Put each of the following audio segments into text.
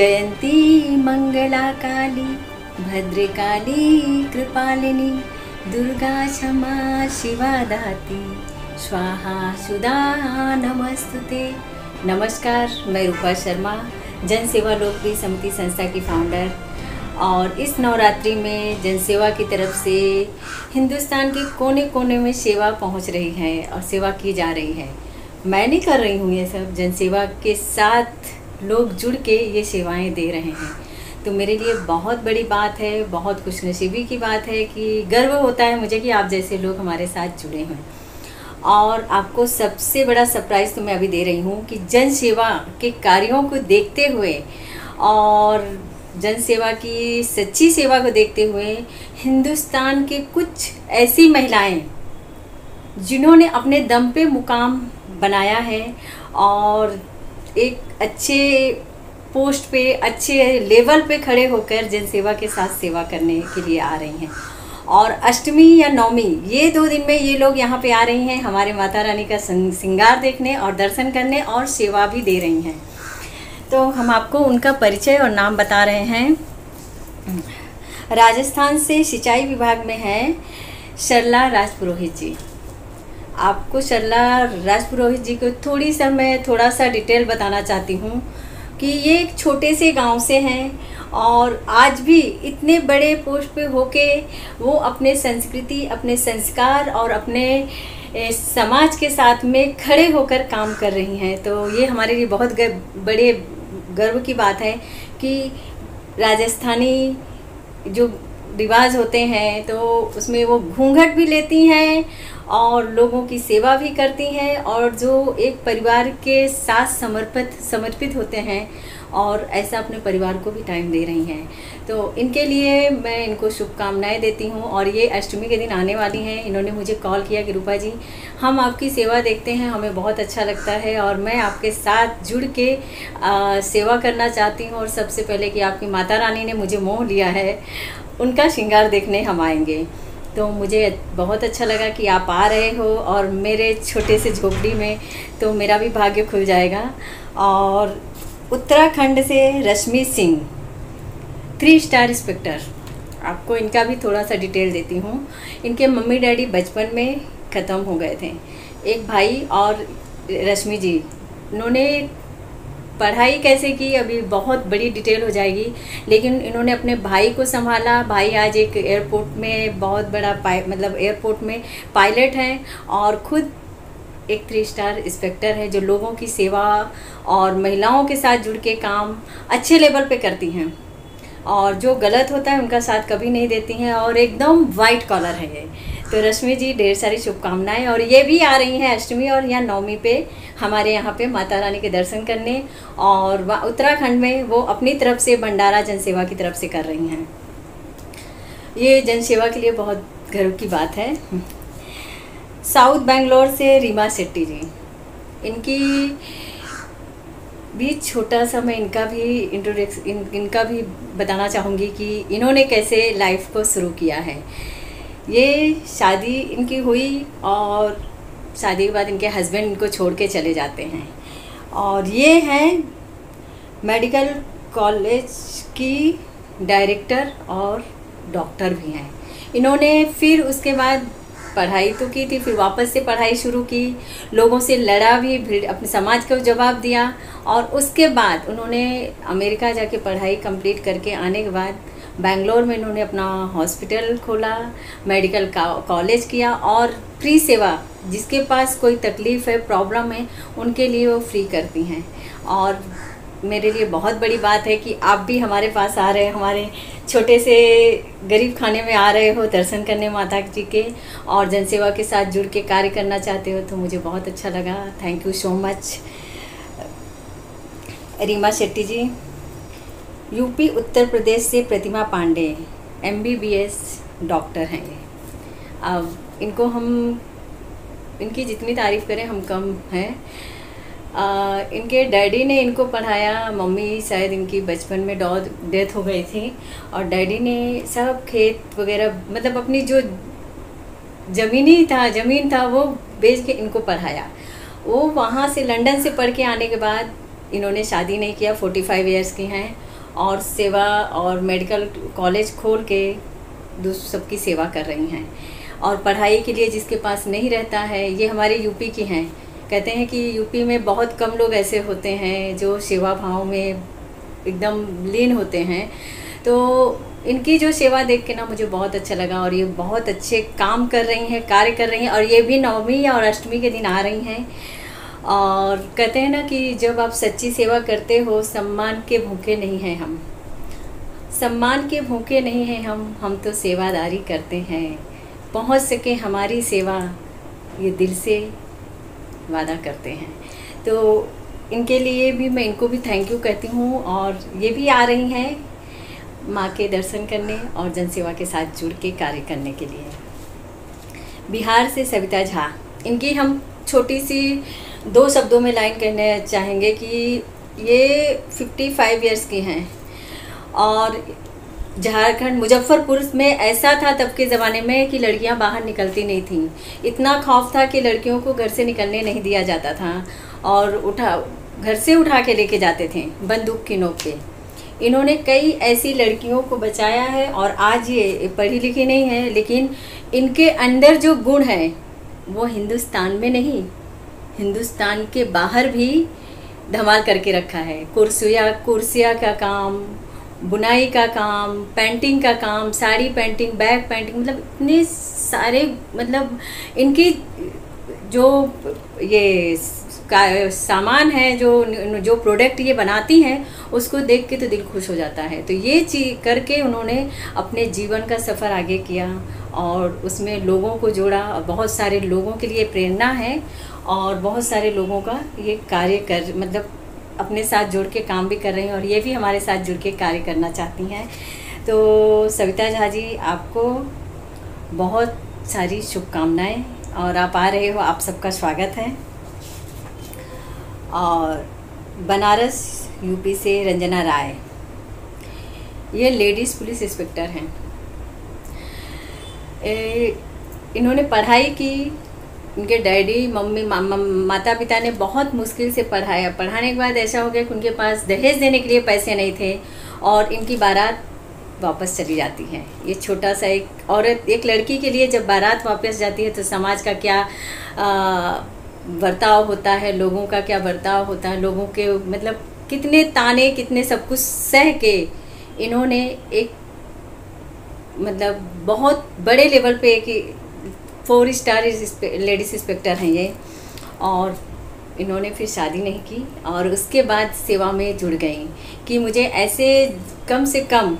जयंती मंगला काली भद्रकाली कृपालिनी, दुर्गा क्षमा शिवा दाती स्वाहा सुधा नमस्तुते। नमस्कार, मैं रूपा शर्मा जन सेवा लोकप्रिय समिति संस्था की फाउंडर और इस नवरात्रि में जनसेवा की तरफ़ से हिंदुस्तान के कोने कोने में सेवा पहुँच रही है और सेवा की जा रही है। मैं नहीं कर रही हूँ ये सब, जनसेवा के साथ लोग जुड़ के ये सेवाएँ दे रहे हैं। तो मेरे लिए बहुत बड़ी बात है, बहुत खुशनसीबी की बात है कि गर्व होता है मुझे कि आप जैसे लोग हमारे साथ जुड़े हैं। और आपको सबसे बड़ा सरप्राइज़ तो मैं अभी दे रही हूँ कि जन सेवा के कार्यों को देखते हुए और जन सेवा की सच्ची सेवा को देखते हुए हिंदुस्तान के कुछ ऐसी महिलाएँ जिन्होंने अपने दम पे मुकाम बनाया है और एक अच्छे पोस्ट पे, अच्छे लेवल पे खड़े होकर जनसेवा के साथ सेवा करने के लिए आ रही हैं। और अष्टमी या नवमी ये दो दिन में ये लोग यहाँ पे आ रही हैं, हमारे माता रानी का श्रृंगार देखने और दर्शन करने और सेवा भी दे रही हैं। तो हम आपको उनका परिचय और नाम बता रहे हैं। राजस्थान से सिंचाई विभाग में हैं शरला राजपुरोहित जी। आपको शरला राजपुरोहित जी को थोड़ी सा मैं थोड़ा सा डिटेल बताना चाहती हूँ कि ये एक छोटे से गाँव से हैं और आज भी इतने बड़े पोस्ट पे होके वो अपने संस्कृति, अपने संस्कार और अपने समाज के साथ में खड़े होकर काम कर रही हैं। तो ये हमारे लिए बहुत बड़े गर्व की बात है कि राजस्थानी जो रिवाज होते हैं तो उसमें वो घूंघट भी लेती हैं और लोगों की सेवा भी करती हैं और जो एक परिवार के साथ समर्पित समर्पित होते हैं और ऐसा अपने परिवार को भी टाइम दे रही हैं। तो इनके लिए मैं इनको शुभकामनाएँ देती हूँ और ये अष्टमी के दिन आने वाली हैं। इन्होंने मुझे कॉल किया कि रूपा जी हम आपकी सेवा देखते हैं हमें बहुत अच्छा लगता है और मैं आपके साथ जुड़ के आ, सेवा करना चाहती हूँ और सबसे पहले कि आपकी माता रानी ने मुझे मोह लिया है। उनका श्रृंगार देखने हम आएँगे। तो मुझे बहुत अच्छा लगा कि आप आ रहे हो और मेरे छोटे से झोपड़ी में तो मेरा भी भाग्य खुल जाएगा। और उत्तराखंड से Rashmi Singh three star inspector आपको इनका भी थोड़ा सा डिटेल देती हूँ। इनके मम्मी डैडी बचपन में ख़त्म हो गए थे। एक भाई और रश्मि जी, उन्होंने पढ़ाई कैसे की, अभी बहुत बड़ी डिटेल हो जाएगी। लेकिन इन्होंने अपने भाई को संभाला। भाई आज एक एयरपोर्ट में बहुत बड़ा मतलब एयरपोर्ट में पायलट हैं और खुद एक थ्री स्टार इंस्पेक्टर है जो लोगों की सेवा और महिलाओं के साथ जुड़ के काम अच्छे लेवल पे करती हैं। और जो गलत होता है उनका साथ कभी नहीं देती हैं और एकदम वाइट कॉलर है ये। तो रश्मि जी, ढेर सारी शुभकामनाएँ और ये भी आ रही हैं अष्टमी और या नवमी पे हमारे यहाँ पे माता रानी के दर्शन करने और उत्तराखंड में वो अपनी तरफ़ से भंडारा जनसेवा की तरफ़ से कर रही हैं। ये जनसेवा के लिए बहुत गर्व की बात है। साउथ बेंगलोर से रीमा शेट्टी जी। इनकी भी छोटा सा मैं इनका भी इंट्रोडक्स इन, इनका भी बताना चाहूँगी कि इन्होंने कैसे लाइफ को शुरू किया है। ये शादी इनकी हुई और शादी के बाद इनके हस्बैंड इनको छोड़ के चले जाते हैं। और ये हैं मेडिकल कॉलेज की डायरेक्टर और डॉक्टर भी हैं। इन्होंने फिर उसके बाद पढ़ाई तो की थी, फिर वापस से पढ़ाई शुरू की। लोगों से लड़ा भी अपने समाज को जवाब दिया और उसके बाद उन्होंने अमेरिका जाके पढ़ाई कंप्लीट करके आने के बाद बेंगलोर में इन्होंने अपना हॉस्पिटल खोला, मेडिकल कॉलेज किया और फ्री सेवा, जिसके पास कोई तकलीफ़ है, प्रॉब्लम है, उनके लिए वो फ्री करती हैं। और मेरे लिए बहुत बड़ी बात है कि आप भी हमारे पास आ रहे हैं, हमारे छोटे से गरीब खाने में आ रहे हो, दर्शन करने माता जी के और जनसेवा के साथ जुड़ के कार्य करना चाहते हो तो मुझे बहुत अच्छा लगा। Thank you so much Reema Shetty ji UP Uttar Pradesh से प्रतिमा पांडे एमबीबीएस डॉक्टर हैं ये। अब इनको हम, इनकी जितनी तारीफ़ करें, हम कम हैं। आ, इनके डैडी ने इनको पढ़ाया मम्मी शायद इनकी बचपन में डॉ डेथ हो गई थी और डैडी ने सब खेत वगैरह मतलब अपनी जो ज़मीनी था ज़मीन था वो बेच के इनको पढ़ाया। वो वहाँ से लंदन से पढ़ के आने के बाद इन्होंने शादी नहीं किया फोर्टी फाइव ईयर्स की हैं और सेवा और मेडिकल कॉलेज खोल के सबकी सेवा कर रही हैं। और पढ़ाई के लिए जिसके पास नहीं रहता है ये हमारे यूपी की हैं। कहते हैं कि यूपी में बहुत कम लोग ऐसे होते हैं जो सेवा भाव में एकदम लीन होते हैं। तो इनकी जो सेवा देख के ना मुझे बहुत अच्छा लगा और ये बहुत अच्छे काम कर रही हैं, कार्य कर रही हैं और ये भी नवमी और अष्टमी के दिन आ रही हैं। और कहते हैं ना कि जब आप सच्ची सेवा करते हो, सम्मान के भूखे नहीं हैं हम। सम्मान के भूखे नहीं हैं हम हम तो सेवादारी करते हैं। पहुँच सके हमारी सेवा ये दिल से वादा करते हैं। तो इनके लिए भी मैं इनको भी थैंक यू कहती हूँ और ये भी आ रही हैं माँ के दर्शन करने और जनसेवा के साथ जुड़ के कार्य करने के लिए। बिहार से सविता झा, इनकी हम छोटी सी दो शब्दों में लाइन कहने चाहेंगे कि ये 55 इयर्स की हैं और झारखंड मुजफ्फरपुर में ऐसा था तब के ज़माने में कि लड़कियाँ बाहर निकलती नहीं थीं। इतना खौफ था कि लड़कियों को घर से निकलने नहीं दिया जाता था और उठा, घर से उठा के लेके जाते थे बंदूक की नोक पे। इन्होंने कई ऐसी लड़कियों को बचाया है और आज ये पढ़ी लिखी नहीं है, लेकिन इनके अंदर जो गुण है, वो हिंदुस्तान में नहीं, हिंदुस्तान के बाहर भी धमाल करके रखा है। कुर्सिया कुर्सिया का काम बुनाई का काम पेंटिंग का काम, साड़ी पेंटिंग बैग पेंटिंग मतलब इतने सारे मतलब इनकी जो ये का, सामान है, जो जो प्रोडक्ट ये बनाती हैं, उसको देख के तो दिल खुश हो जाता है। तो ये चीज़ करके उन्होंने अपने जीवन का सफ़र आगे किया और उसमें लोगों को जोड़ा। बहुत सारे लोगों के लिए प्रेरणा है और बहुत सारे लोगों का ये कार्य कर मतलब अपने साथ जुड़ के काम भी कर रही हैं और ये भी हमारे साथ जुड़ के कार्य करना चाहती हैं। तो सविता झा जी, आपको बहुत सारी शुभकामनाएँ और आप आ रहे हो, आप सबका स्वागत है। और बनारस यूपी से रंजना राय, ये लेडीज़ पुलिस इंस्पेक्टर हैं। इन्होंने पढ़ाई की उनके डैडी मम्मी मा, माता पिता ने बहुत मुश्किल से पढ़ाया। पढ़ाने के बाद ऐसा हो गया कि उनके पास दहेज देने के लिए पैसे नहीं थे और इनकी बारात वापस चली जाती है। ये छोटा सा एक औरत एक लड़की के लिए जब बारात वापस जाती है तो समाज का क्या बर्ताव होता है? लोगों का क्या बर्ताव होता है? लोगों के मतलब कितने ताने कितने सब कुछ सह के इन्होंने एक मतलब बहुत बड़े लेवल पे एक फोर स्टार लेडीज़ इंस्पेक्टर हैं ये। और इन्होंने फिर शादी नहीं की और उसके बाद सेवा में जुड़ गई कि मुझे ऐसे कम से कम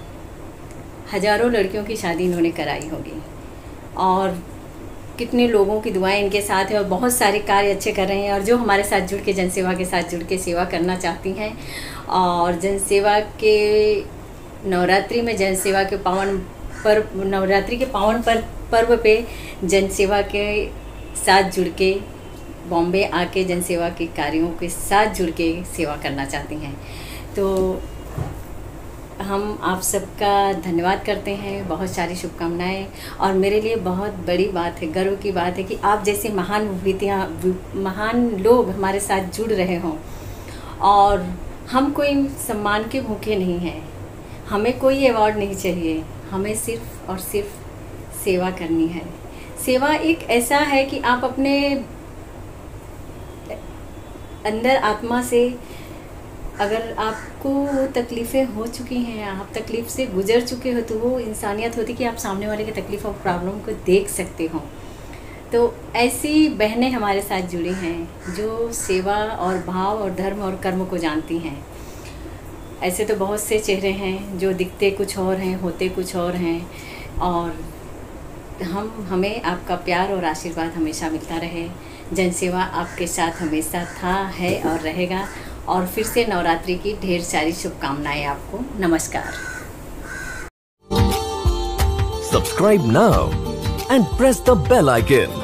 हज़ारों लड़कियों की शादी इन्होंने कराई होगी। और कितने लोगों की दुआएँ इनके साथ हैं और बहुत सारे कार्य अच्छे कर रहे हैं और जो हमारे साथ जुड़ के जनसेवा के साथ जुड़ के सेवा करना चाहती हैं और जनसेवा के नवरात्रि में जनसेवा के पावन पर्व नवरात्रि के पावन पर, पर्व पे जनसेवा के साथ जुड़ के, बॉम्बे आके जनसेवा के कार्यों के साथ जुड़ के सेवा करना चाहती हैं। तो हम आप सबका धन्यवाद करते हैं, बहुत सारी शुभकामनाएँ। और मेरे लिए बहुत बड़ी बात है, गर्व की बात है कि आप जैसे महान विधियाँ महान लोग हमारे साथ जुड़ रहे हों। और हम कोई सम्मान के भूखे नहीं हैं। हमें कोई अवार्ड नहीं चाहिए। हमें सिर्फ़ और सिर्फ़ सेवा करनी है। सेवा एक ऐसा है कि आप अपने अंदर आत्मा से अगर आपको तकलीफ़ें हो चुकी हैं, आप तकलीफ़ से गुजर चुके हो तो वो इंसानियत होती कि आप सामने वाले की तकलीफ़ और प्रॉब्लम को देख सकते हो। तो ऐसी बहनें हमारे साथ जुड़ी हैं, जो सेवा और भाव और धर्म और कर्म को जानती हैं। ऐसे तो बहुत से चेहरे हैं, जो दिखते कुछ और हैं, होते कुछ और हैं, और हम, हमें आपका प्यार और आशीर्वाद हमेशा मिलता रहे। जनसेवा आपके साथ हमेशा था, है और रहेगा। और फिर से नवरात्रि की ढेर सारी शुभकामनाएँ आपको। नमस्कार। Subscribe now and press the bell icon